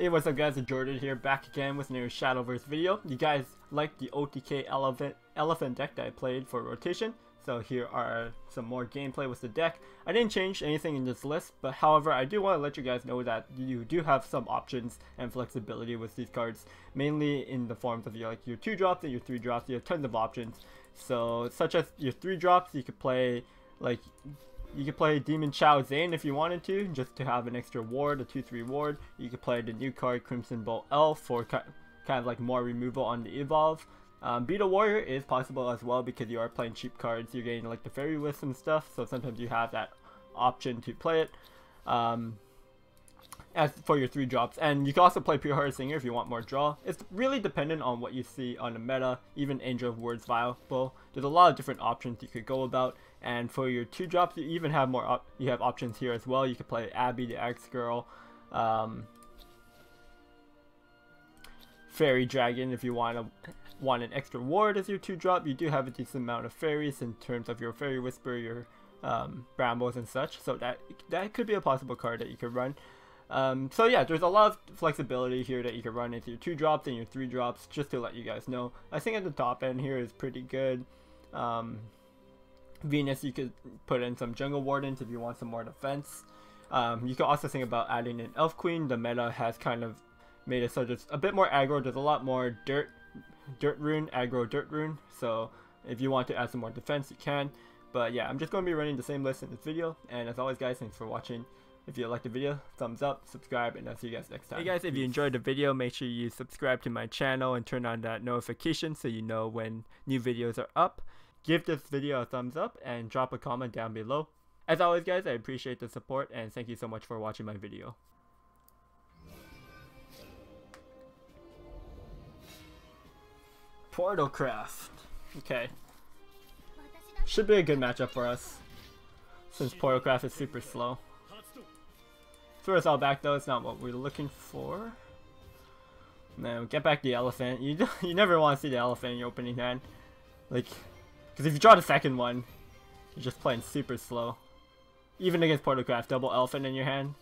Hey what's up guys, it's Jordan here back again with another Shadowverse video. You guys liked the OTK elephant, elephant deck that I played for rotation, so here are some more gameplay with the deck. I didn't change anything in this list, but however I do want to let you guys know that you do have some options and flexibility with these cards, mainly in the forms of your, like your 2 drops and your 3 drops, you have tons of options. So such as your 3 drops, you could play like you could play Demon Chao Zane if you wanted to, just to have an extra ward, a 2-3 ward. You could play the new card Crimson Bolt Elf for kind of like more removal on the evolve. Um, Beetle Warrior is possible as well because you are playing cheap cards. You're getting like the Fairy and stuff, so sometimes you have that option to play it. Um, as for your three drops, and you can also play Pure Heart Singer if you want more draw. It's really dependent on what you see on the meta. Even Angel of Words viable. There's a lot of different options you could go about. And for your two drops, you even have more. you have options here as well. You could play Abby the Axe Girl, um, Fairy Dragon if you want to want an extra ward as your two drop. You do have a decent amount of fairies in terms of your Fairy Whisper, your um, Brambles and such. So that that could be a possible card that you could run. Um, so yeah, there's a lot of flexibility here that you can run into your two drops and your three drops, just to let you guys know. I think at the top end here is pretty good. Um, Venus, you could put in some Jungle Wardens if you want some more defense. Um, you can also think about adding an Elf Queen. The meta has kind of made it so there's a bit more aggro. There's a lot more dirt, dirt rune, aggro dirt rune. So if you want to add some more defense, you can. But yeah, I'm just going to be running the same list in this video. And as always, guys, thanks for watching. If you liked the video, thumbs up, subscribe, and I'll see you guys next time. Hey guys, if you enjoyed the video, make sure you subscribe to my channel and turn on that notification so you know when new videos are up. Give this video a thumbs up and drop a comment down below. As always guys, I appreciate the support and thank you so much for watching my video. Portalcraft. Okay. Should be a good matchup for us. Since Portalcraft is super slow. Throw us all back though, it's not what we're looking for. No, get back the elephant. You you never want to see the elephant in your opening hand. Like, because if you draw the second one, you're just playing super slow. Even against Portalcraft, double elephant in your hand.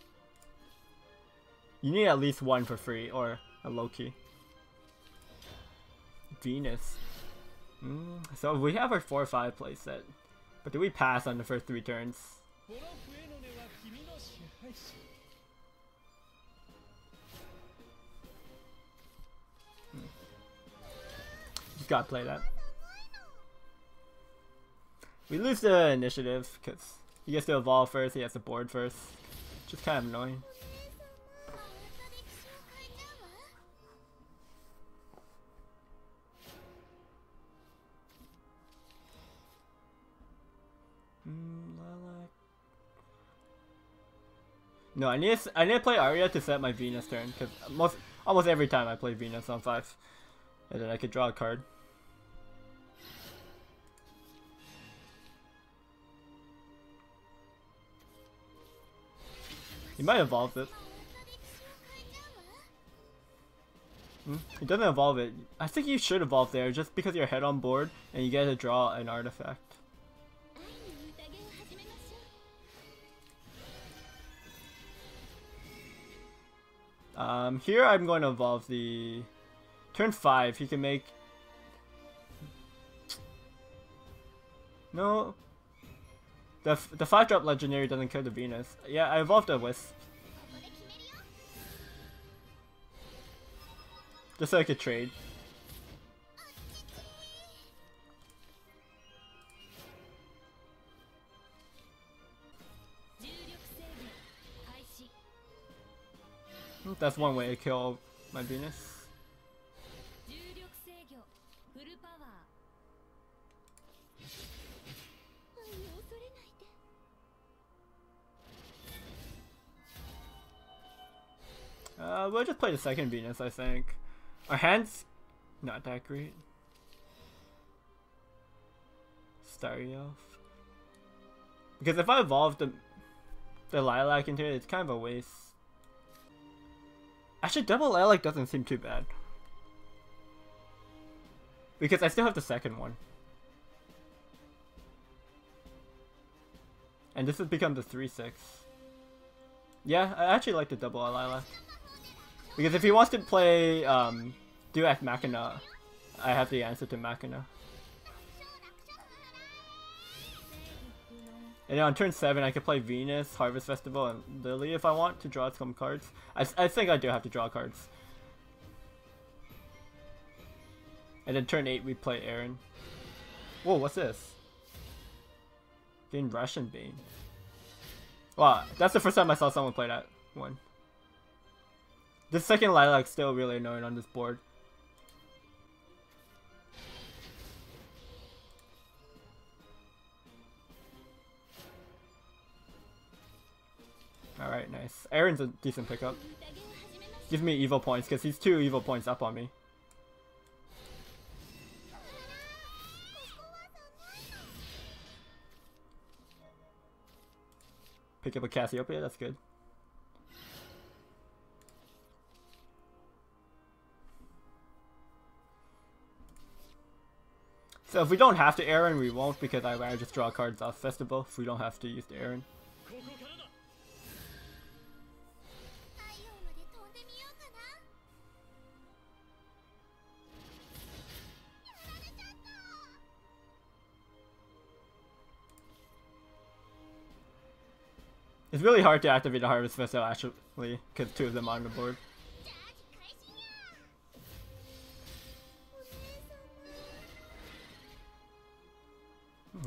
You need at least one for free, or a low-key. Venus. Mm, so we have our 4-5 playset. But do we pass on the first three turns? Gotta play that. We lose the initiative because he gets to evolve first, he has to board first. Just kind of annoying. No, I need to, I need to play Aria to set my Venus turn because most almost every time I play Venus on five, and then I could draw a card. He might evolve it. Hmm? He doesn't evolve it. I think you should evolve there just because you're head on board and you get to draw an artifact. Um, here I'm going to evolve the... Turn 5, he can make... No, the, the 5 drop legendary doesn't kill the Venus. Yeah, I evolved a Wisp. Just so I could trade. That's one way to kill my Venus. Uh, we'll just play the second Venus, I think. Our hand's not that great. Elf. Because if I evolve the, the Lilac into it, it's kind of a waste. Actually, double Lilac doesn't seem too bad. Because I still have the second one. And this has become the 3-6. Yeah, I actually like the double Lilac. Because if he wants to play um, Duet Machina, I have the answer to Machina. And on turn 7, I could play Venus, Harvest Festival, and Lily if I want to draw some cards. I, I think I do have to draw cards. And then turn 8, we play Aaron. Whoa, what's this? Getting Russian Bane. Wow, that's the first time I saw someone play that one. The second Lilac's still really annoying on this board. Alright, nice. Aaron's a decent pickup. Gives me evo points, because he's two evo points up on me. Pick up a Cassiopeia, that's good. So if we don't have to Aaron, we won't because I'd rather just draw cards off Festival if we don't have to use the Aaron. It's really hard to activate a Harvest Festival actually, because two of them on the board.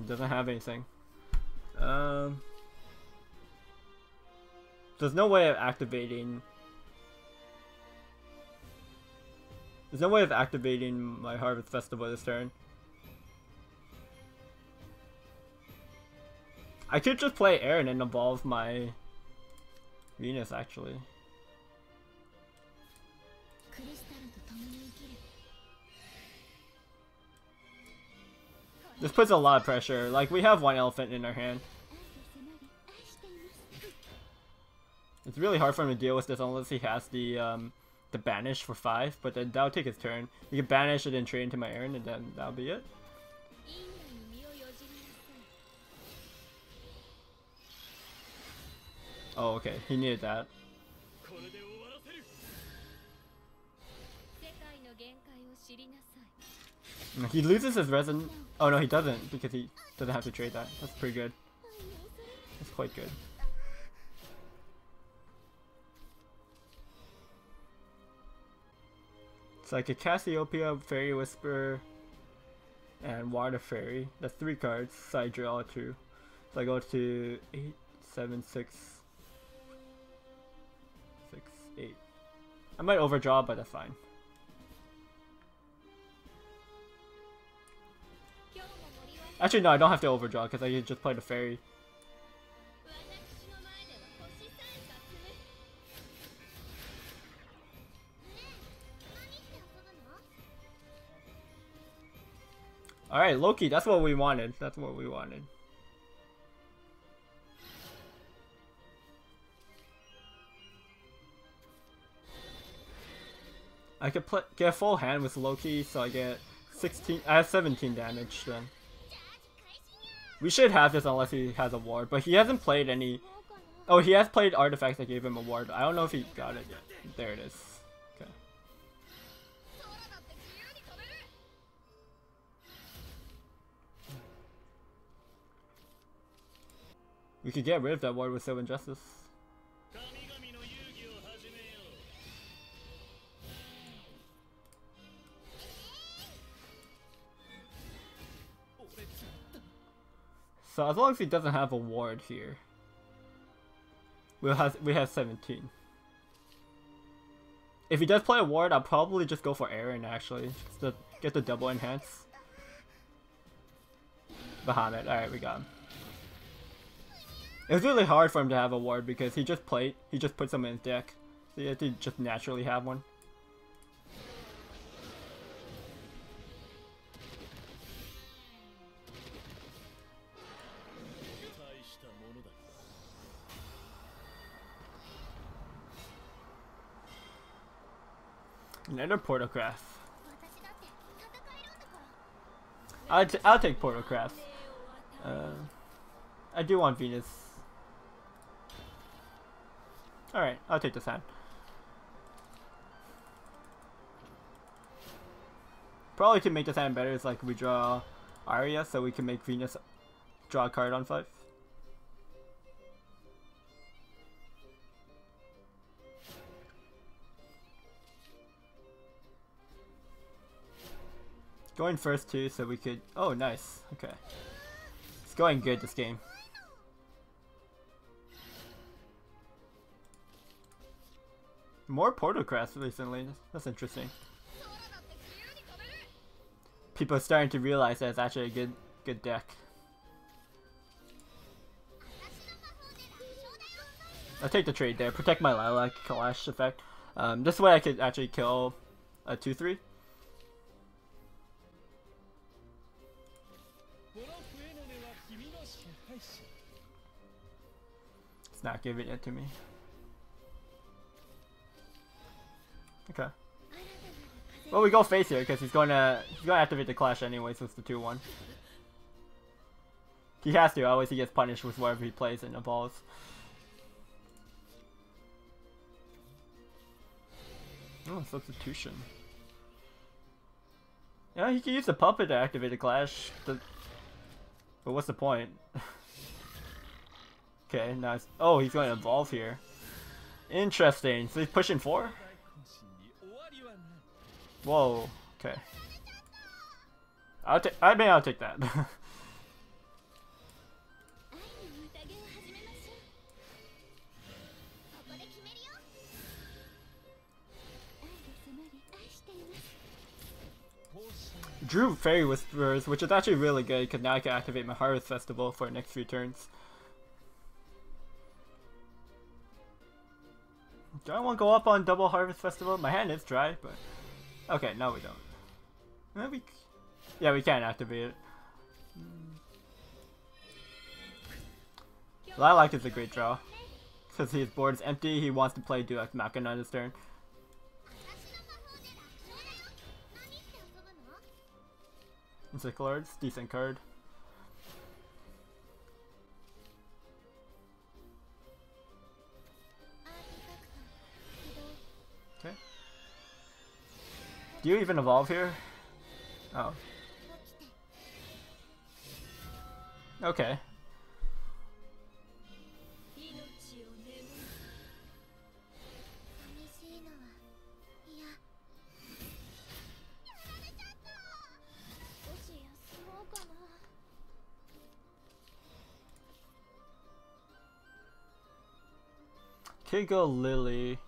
Doesn't have anything. Um, there's no way of activating. There's no way of activating my Harvest Festival this turn. I could just play Aaron and evolve my Venus actually. This puts a lot of pressure. Like, we have one elephant in our hand. It's really hard for him to deal with this unless he has the um, the banish for 5, but then that'll take his turn. He can banish it and trade into my Aaron, and then that'll be it. Oh, okay. He needed that. He loses his resonance. Oh no, he doesn't because he doesn't have to trade that. That's pretty good. That's quite good. It's like a Cassiopeia, Fairy Whisper, and Water Fairy. That's three cards. So I draw two. So I go to eight, seven, six, six, eight. I might overdraw, but that's fine. Actually, no, I don't have to overdraw because I can just play the fairy. Alright, Loki, that's what we wanted. That's what we wanted. I could play, get a full hand with Loki, so I get 16. I have 17 damage then. We should have this unless he has a ward, but he hasn't played any... Oh, he has played artifacts that gave him a ward. I don't know if he got it yet. There it is. Okay. We could get rid of that ward with Sylvan Justice. As long as he doesn't have a ward here, we'll have we have 17. If he does play a ward, I'll probably just go for Aaron actually, to get the double enhance. Bahamut, alright, we got him. It was really hard for him to have a ward because he just played, he just puts him in his deck. So he had to just naturally have one. Another Portalcraft. I'll, I'll take Portalcraft. Uh, I do want Venus. Alright, I'll take the sand. Probably to make the sand better is like we draw Aria so we can make Venus draw a card on 5. Going first too, so we could... Oh, nice. Okay. It's going good, this game. More Portalcrafts recently. That's interesting. People are starting to realize that it's actually a good, good deck. I'll take the trade there. Protect my Lilac clash effect. Um, this way I could actually kill a 2-3. It's not giving it to me. Okay. Well, we go face here because he's to he's to activate the clash anyways with the two one. He has to, otherwise he gets punished with whatever he plays and evolves. Oh, substitution. Yeah, he can use the puppet to activate the clash. But what's the point? Okay, nice. Oh, he's going to evolve here. Interesting. So he's pushing four? Whoa. Okay. I'll take. I mean, I'll take that. Drew Fairy Whisperers, which is actually really good because now I can activate my Harvest Festival for the next few turns. Do I want to go up on Double Harvest Festival? My hand is dry, but... Okay, no we don't. Maybe... Yeah, we can't activate it. Mm. Lilac is a great draw. Because his board is empty, he wants to play Duet Machina on his turn. Lords, decent card. Do you even evolve here? Oh. Okay. Could go Lily.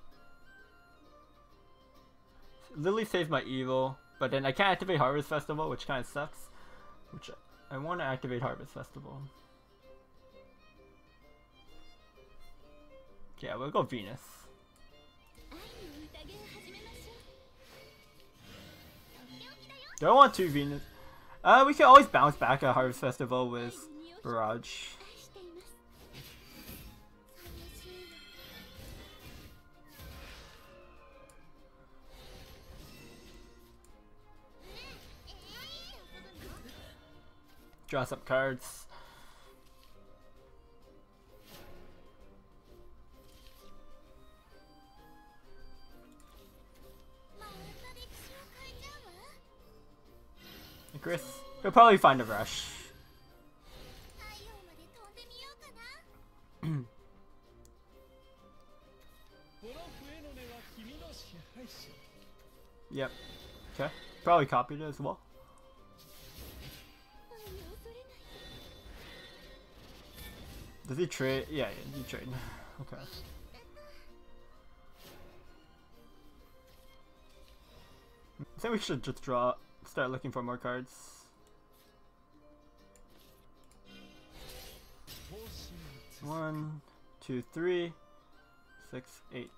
Lily saves my evo, but then I can't activate Harvest Festival, which kind of sucks. Which I want to activate Harvest Festival. Yeah, we'll go Venus. Don't want two Venus? Uh, we can always bounce back at Harvest Festival with Barrage. Draw some cards. Chris, he'll probably find a rush. yep. Okay. Probably copied it as well. Does he trade? Yeah, yeah, he trade. Okay. I think we should just draw, start looking for more cards. One, two, three, six, eight.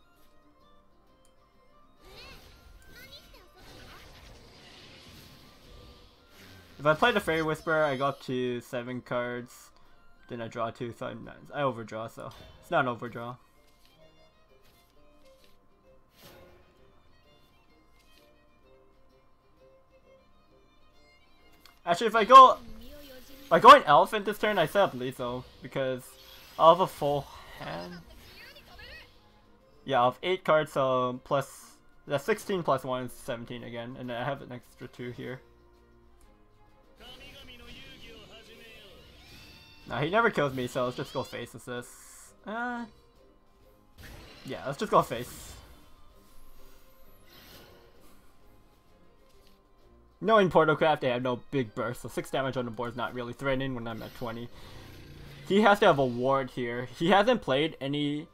If I played the Fairy Whisperer, I got to seven cards. Then I draw two, so not, I overdraw, so it's not an overdraw. Actually, if I go, if I go an elephant this turn, I set up lethal because I'll have a full hand. Yeah, I'll have eight cards, so plus That's 16 plus 1 is 17 again, and I have an extra 2 here. Nah, he never kills me, so let's just go face with this. Uh, yeah, let's just go face. Knowing Portalcraft, they have no big burst, so 6 damage on the board is not really threatening when I'm at 20. He has to have a ward here. He hasn't played any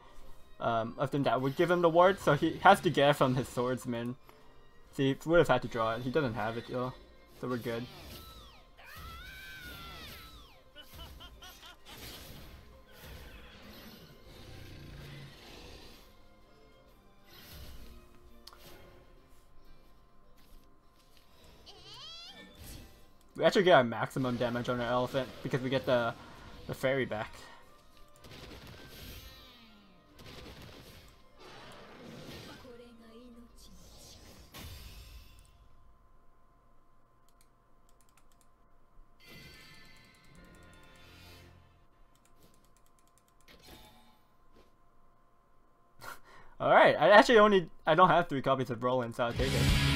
um, of them that would give him the ward, so he has to get it from his swordsman. See, he would have had to draw it. He doesn't have it though, so we're good. We actually get our maximum damage on our elephant because we get the the fairy back. Alright, I actually only, I don't have three copies of Roland, so I'll take it.